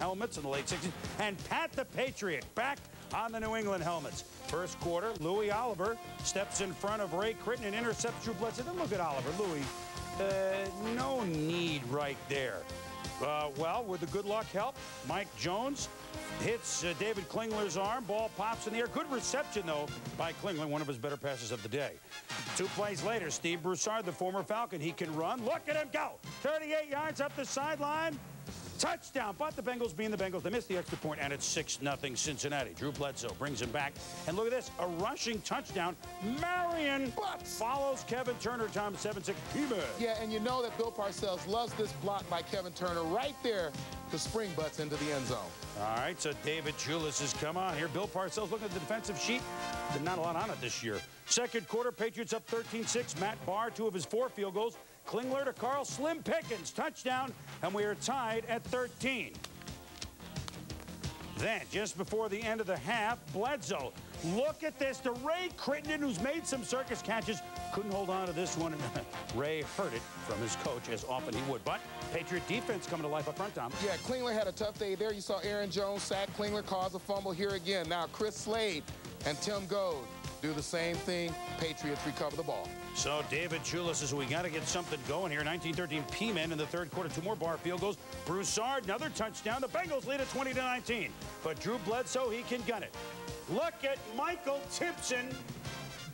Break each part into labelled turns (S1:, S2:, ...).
S1: helmets in the late 60s, and Pat the Patriot back on the New England helmets. First quarter, Louis Oliver steps in front of Ray Crittenden and intercepts Drew Bledsoe. Then look at Oliver. Louis, uh, no need right there. Uh, well, with the good luck help, Mike Jones hits uh, David Klingler's arm. Ball pops in the air. Good reception, though, by Klingler, one of his better passes of the day. Two plays later, Steve Broussard, the former Falcon, he can run. Look at him go. 38 yards up the sideline. Touchdown. But the Bengals being the Bengals, they missed the extra point, and it's 6-0 Cincinnati. Drew Bledsoe brings him back. And look at this, a rushing touchdown. Marion Butts follows Kevin Turner, time 7-6
S2: Yeah, and you know that Bill Parcells loves this block by Kevin Turner right there to spring butts into the end zone.
S1: All right, so David Shula has come on here. Bill Parcells looking at the defensive sheet. There's not a lot on it this year. Second quarter, Patriots up 13-6. Matt Bahr, two of his four field goals. Klingler to Carl Slim Pickens, touchdown, and we are tied at 13. Then, just before the end of the half, Bledsoe. Look at this. The Ray Crittenden, who's made some circus catches, couldn't hold on to this one. Ray heard it from his coach, as often he would. But Patriot defense coming to life up front, Tom.
S2: Yeah, Klingler had a tough day there. You saw Aaron Jones sack. Klingler cause a fumble here again. Now, Chris Slade and Tim Goad do the same thing. Patriots recover the ball.
S1: So David Shula says we got to get something going here. 1913 P-men in the third quarter. Two more Bahr field goals. Broussard, another touchdown. The Bengals lead at 20 to 19. But Drew Bledsoe, he can gun it. Look at Michael Timpson.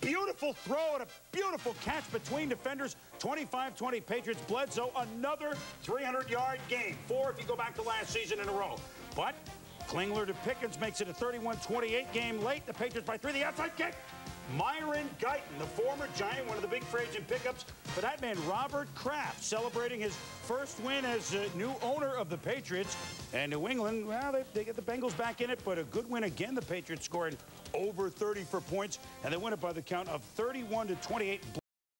S1: Beautiful throw and a beautiful catch between defenders. 25-20 Patriots. Bledsoe, another 300-yard game. Four if you go back to last season in a row. But Klingler to Pickens makes it a 31-28 game late. The Patriots by three. The outside kick. Myron Guyton, the former Giant, one of the big free agent pickups for that man, Robert Kraft, celebrating his first win as a new owner of the Patriots. And New England, well, they, they get the Bengals back in it, but a good win again. The Patriots scoring over 30 for points, and they win it by the count of 31 to 28.